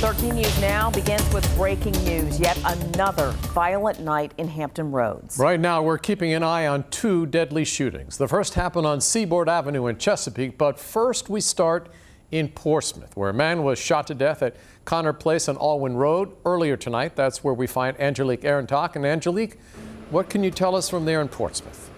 13 News Now begins with breaking news. Yet another violent night in Hampton Roads. Right now, we're keeping an eye on two deadly shootings. The first happened on Seaboard Avenue in Chesapeake, but first we start in Portsmouth, where a man was shot to death at Connor Place on Aylwin Road earlier tonight. That's where we find Angelique Arintok. And Angelique, what can you tell us from there in Portsmouth?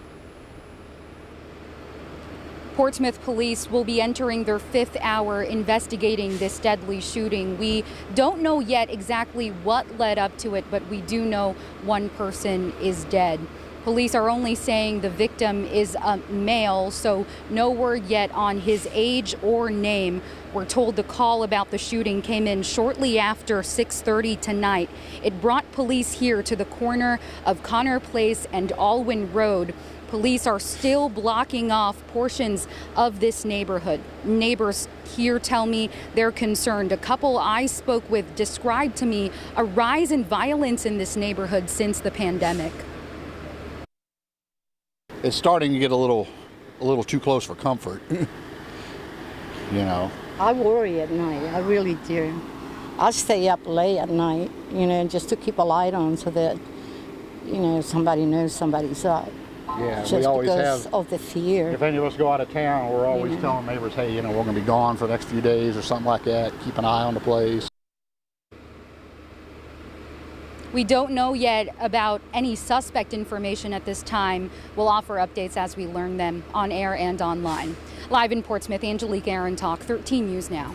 Portsmouth police will be entering their fifth hour investigating this deadly shooting. We don't know yet exactly what led up to it, but we do know one person is dead. Police are only saying the victim is a male, so no word yet on his age or name. We're told the call about the shooting came in shortly after 6:30 tonight. It brought police here to the corner of Connor Place and Aylwin Road. Police are still blocking off portions of this neighborhood. Neighbors here tell me they're concerned. A couple I spoke with described to me a rise in violence in this neighborhood since the pandemic. It's starting to get a little a little too close for comfort. you know. I worry at night. I really do. I stay up late at night, you know, just to keep a light on so that, you know, somebody knows somebody's up. Yeah, just we always because have. of the fear. If any of us go out of town, we're always Yeah. telling neighbors, hey, you know, we're going to be gone for the next few days or something like that. Keep an eye on the place. We don't know yet about any suspect information at this time. We'll offer updates as we learn them on air and online. Live in Portsmouth, Angelique Arintok, 13 News Now.